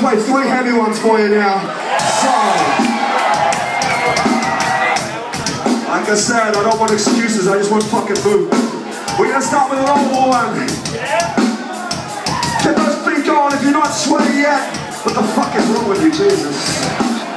play three heavy ones for you now. So, like I said, I don't want excuses, I just want fucking move. We're gonna start with an old one. Get those feet going if you're not sweaty yet. What the fuck is wrong with you, Jesus?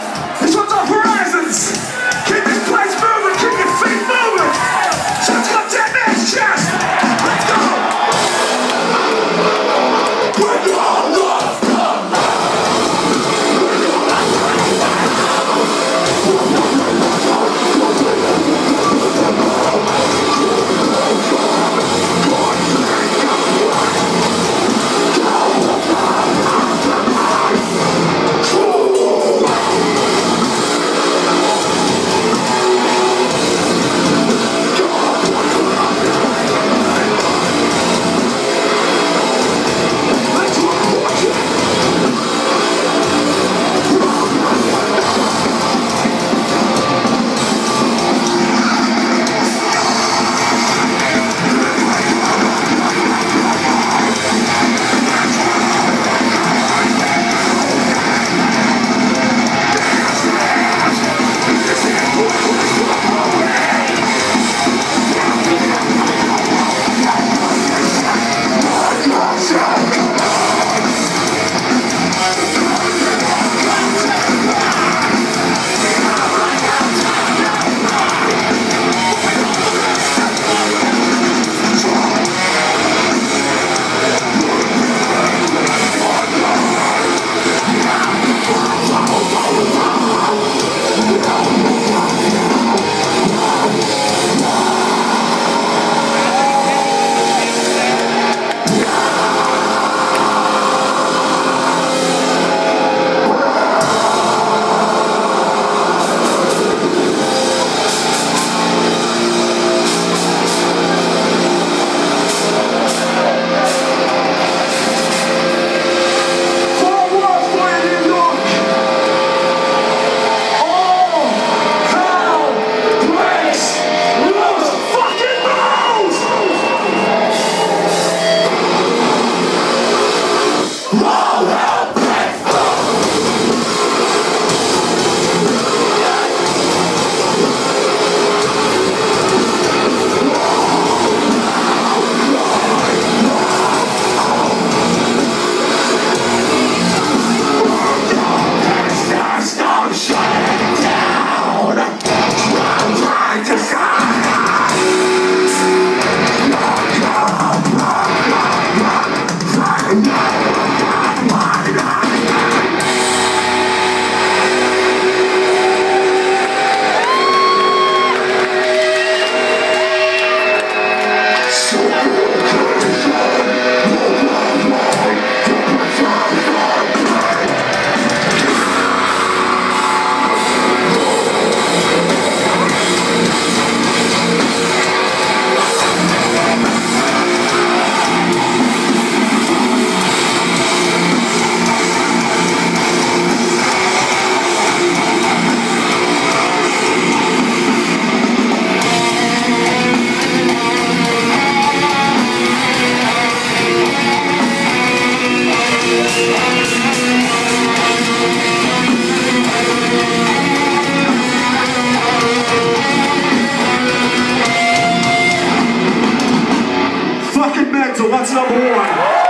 So what's number one?